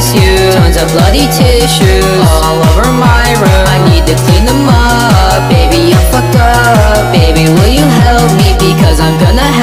miss you Tons of bloody tissues all over my room. I need to clean them up, baby I'm fucked up. Baby will you help me? Because I'm gonna